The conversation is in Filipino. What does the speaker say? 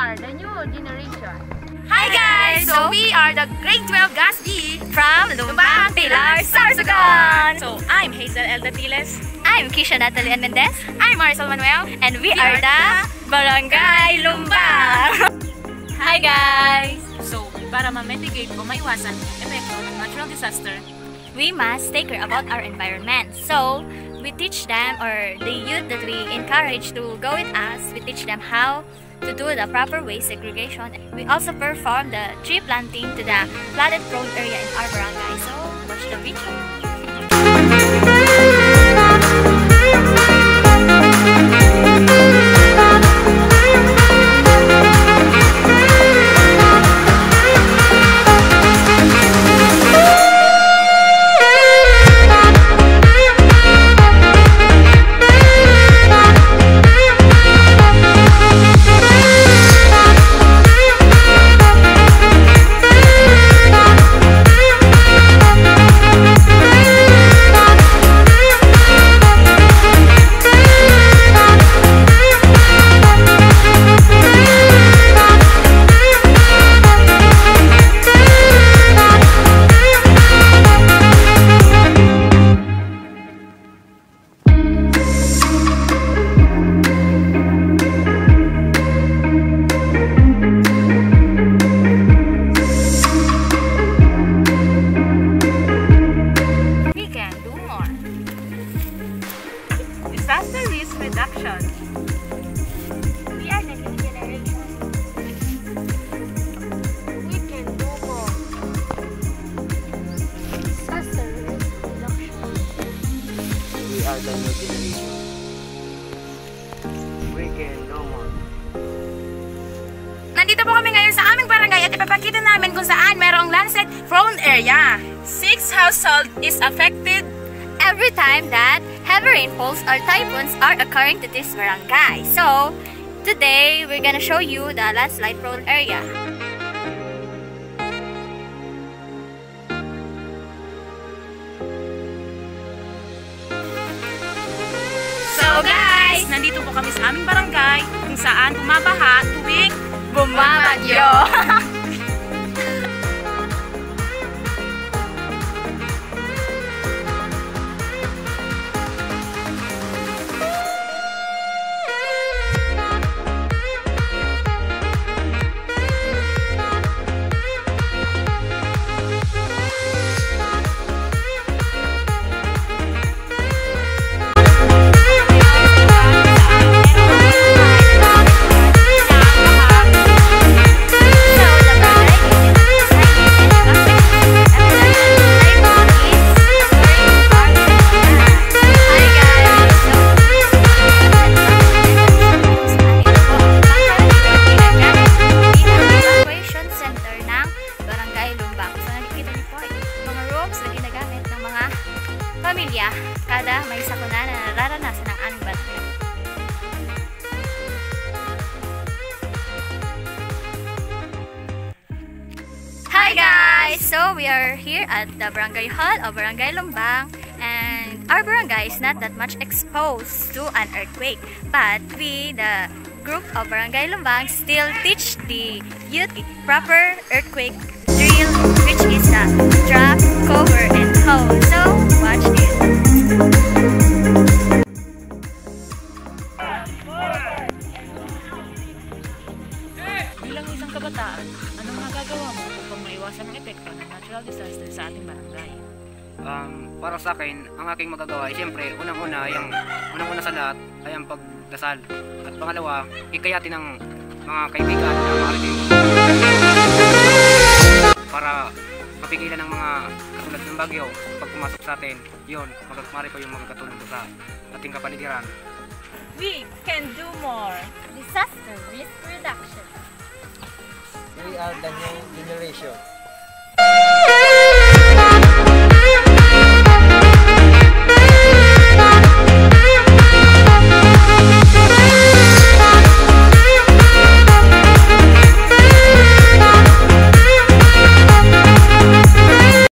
are the new generation. Hi guys! So we are the grade 12 gas GASD from Lumbang Pilar, Sarsogon! So I'm Hazel L. Datiles. I'm Kisha Natalie N. Mendez. I'm Marisol Manuel. And we, we are, are the Barangay Lumbang! Hi guys! So para ma-mitigate o maiwasan epekto ng natural disaster, we must take care about our environment. So, we teach them or the youth that we encourage to go with us, we teach them how to do the proper waste segregation. We also perform the tree planting to the flooded prone area in our barangay. So, watch the video. Are the new generation. We can do more. Nandito po kami ngayon sa aming barangay at ipapakita namin kung saan merong landslide prone area. Six household is affected. Every time that heavy rainfalls or typhoons are occurring to this barangay. So, today we're gonna show you the landslide prone area. Nandito po kami sa aming barangay kung saan bumabaha are here at the Barangay Hall of Barangay Lumbang and our barangay is not that much exposed to an earthquake but we, the group of Barangay Lumbang, still teach the youth proper earthquake drill which is the drop, cover, and hold. So watch this. Ang epekto ng natural disaster sa ating barangay? Um, para sa akin, ang aking magagawa ay siyempre, unang-una, yung, unang-una sa lahat ay ang pagdasal. At pangalawa, ikayatin ng mga kaibigan mga kaibigan para mapigilan ng mga katulad ng bagyo pag pumasok sa atin, yun, magagmari ko yung mga katulad ko sa ating kapaligiran. We can do more. Disaster risk reduction. We are the new generation.